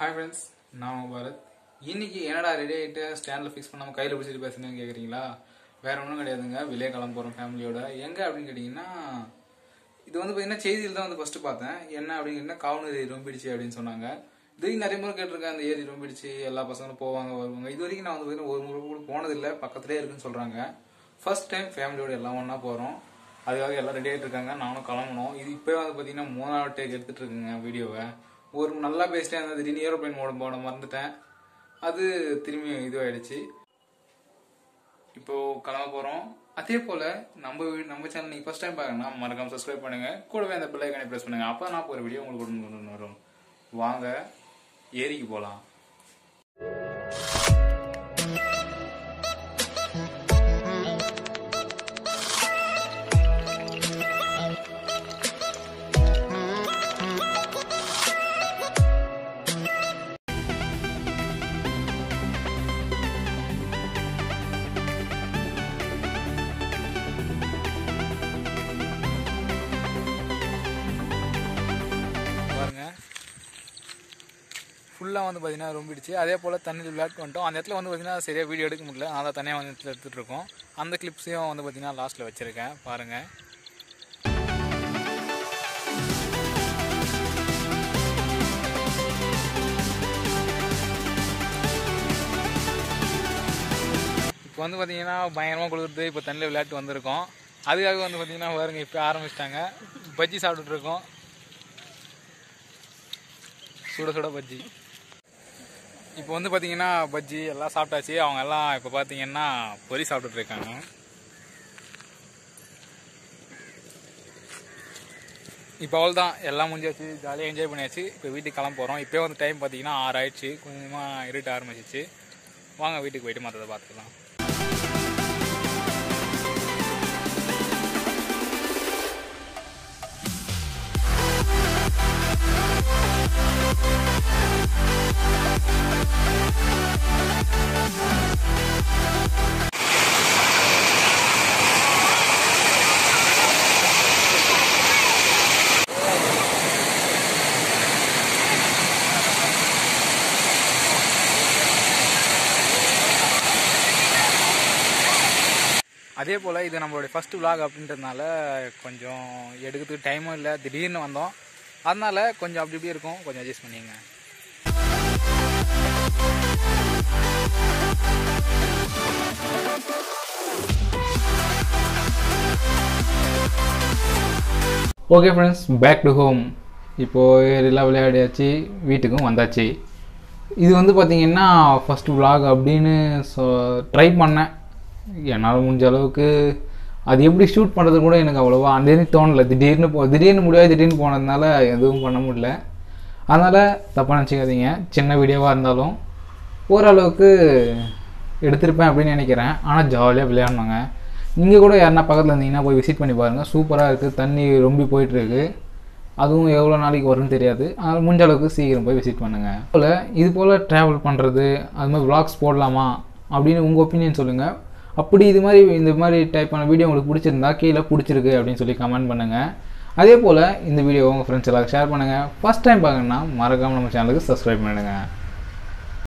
Hi friends நான் பாரத். இன்னைக்கு என்னடா ரெடி ஆகிட்டு ஸ்டாண்டில் ஃபிக்ஸ் பண்ணாமல் கையில் பிடிச்சிட்டு பேசுனேன்னு கேட்குறீங்களா வேற ஒன்றும் கிடையாதுங்க. வெளியே கிளம்ப போகிறோம் ஃபேமிலியோட எங்கே அப்படின்னு கேட்டிங்கன்னா இது வந்து பார்த்தீங்கன்னா செய்தியில் தான் வந்து ஃபஸ்ட்டு பார்த்தேன். என்ன அப்படின்னு கேட்டிங்கன்னா காவனூர் ரொம்பிடுச்சு அப்படின்னு சொன்னாங்க. இது நிறைய முறை கேட்டிருக்கேன் அந்த ஏரி ரொம்பிடுச்சு எல்லா பசங்களும் போவாங்க வருவாங்க. இது வரைக்கும் நான் வந்து பார்த்தீங்கன்னா ஒரு முறை கூட போனதில்லை. பக்கத்துலேயே இருக்குன்னு சொல்கிறாங்க ஃபர்ஸ்ட் டைம் ஃபேமிலியோட எல்லாம் ஒன்றா போகிறோம் அதுக்காக எல்லாம் ரெடி ஆகிட்டு இருக்காங்க. நானும் கிளம்பணும். இது இப்போ வந்து பார்த்தீங்கன்னா மூணாவது டேக் எடுத்துகிட்டு இருக்குங்க வீடியோவை ஒரு நல்லா பேசிட்டேன் அந்த திடீர்னு ஏரோப்ளைன் மோட போன மறந்துட்டேன். அது திரும்பி இதுவாயிடுச்சு. இப்போ கிளம்ப போகிறோம் அதே போல் நம்ம நம்ம சேனல் நீங்கள் ஃபஸ்ட் டைம் பார்க்கணும்னா மறக்காம சப்ஸ்கிரைப் பண்ணுங்க. கூடவே அந்த பெல் ப்ரெஸ் பண்ணுங்க. அப்போ நான் ஒரு வீடியோ உங்களுக்கு கொண்டு வந்து வரும். வாங்க ஏரிக்கு போகலாம் ஃபுல்லாக வந்து பார்த்தீங்கன்னா ரொம்பிடுச்சு. அதே போல் தண்ணியில் விளையாட்டு வந்துட்டோம். அந்த இடத்துல வந்து பார்த்தீங்கன்னா சரியாக வீடியோ எடுக்க முடியல. அதை தனியாக வந்து இடத்துல எடுத்துகிட்டு இருக்கோம். அந்த கிளிப்ஸையும் வந்து பார்த்தீங்கன்னா லாஸ்ட்டில் வச்சுருக்கேன். பாருங்கள் இப்போ வந்து பார்த்தீங்கன்னா பயங்கரமாக கொடுக்குறது இப்போ தண்ணியில் விளையாட்டு வந்திருக்கோம். அதுக்காக வந்து பார்த்தீங்கன்னா வருங்க இப்போ ஆரம்பிச்சிட்டாங்க. பஜ்ஜி சாப்பிட்டுட்ருக்கோம் சுட சுட பஜ்ஜி. இப்போ வந்து பார்த்தீங்கன்னா பஜ்ஜி எல்லாம் சாப்பிட்டாச்சு. அவங்க எல்லாம் இப்போ பார்த்தீங்கன்னா பொரி சாப்பிட்டுட்டு இருக்காங்க. இப்போ அவள் தான் எல்லாம் முடிஞ்சாச்சு. ஜாலியாக என்ஜாய் பண்ணியாச்சு. இப்போ வீட்டுக்கு கிளம்ப போகிறோம் இப்போ வந்து டைம் பார்த்தீங்கன்னா ஆறு ஆயிடுச்சு கொஞ்சமாக இருட்ட ஆரம்பிச்சிச்சு. வாங்க வீட்டுக்கு போயிட்டு மற்றதை பார்த்துக்கலாம். அதே போல் இது நம்மளுடைய ஃபர்ஸ்ட் vlog அப்படின்றதுனால கொஞ்சம் எடுக்கிறதுக்கு டைமும் இல்லை. திடீர்னு வந்தோம். அதனால கொஞ்சம் அப்படி இப்படி இருக்கும். கொஞ்சம் அட்ஜஸ்ட் பண்ணிங்க okay friends back to home இப்போது எல்லாம் விளையாடியாச்சு? வீட்டுக்கும் வந்தாச்சு. இது வந்து பார்த்தீங்கன்னா ஃபஸ்ட்டு vlog அப்படின்னு ஸோ ட்ரை பண்ணேன். என்னால் முடிஞ்ச அளவுக்கு அது எப்படி ஷூட் பண்ணுறது கூட எனக்கு அவ்வளோவா அந்த இது தோணலை. திடீர்னு போ திடீர்னு முடியாது திடீர்னு போனதுனால எதுவும் பண்ண முடியல. அதனால் தப்பாக நினச்சிக்காதீங்க. சின்ன வீடியோவாக இருந்தாலும் ஓரளவுக்கு எடுத்திருப்பேன் அப்படின்னு நினைக்கிறேன். ஆனால் ஜாலியாக விளையாடணுங்க. நீங்கள் கூட யாருன்னா பக்கத்தில் இருந்தீங்கன்னா போய் விசிட் பண்ணி பாருங்கள் சூப்பராக இருக்குது தண்ணி ரொம்ப போயிட்டுருக்கு. அதுவும் எவ்வளோ நாளைக்கு வரும்னு தெரியாது. அதனால் முடிஞ்ச அளவுக்கு சீக்கிரம் போய் விசிட் பண்ணுங்கள் போல் இது போல் ட்ராவல் பண்ணுறது அது மாதிரி விளாக்ஸ் போடலாமா அப்படின்னு உங்கள் ஒப்பீனியன் சொல்லுங்கள் அப்படி இது மாதிரி இந்த மாதிரி டைப்பான வீடியோ உங்களுக்கு பிடிச்சிருந்தா கீழே பிடிச்சிருக்கு அப்படின்னு சொல்லி கமெண்ட் பண்ணுங்கள் அதே போல் இந்த வீடியோ உங்கள் ஃப்ரெண்ட்ஸ் எல்லாருக்கும் ஷேர் பண்ணுங்கள் ஃபஸ்ட் டைம் பார்க்கணுன்னா மறக்காமல் நம்ம சேனலுக்கு சப்ஸ்கிரைப் பண்ணுங்கள்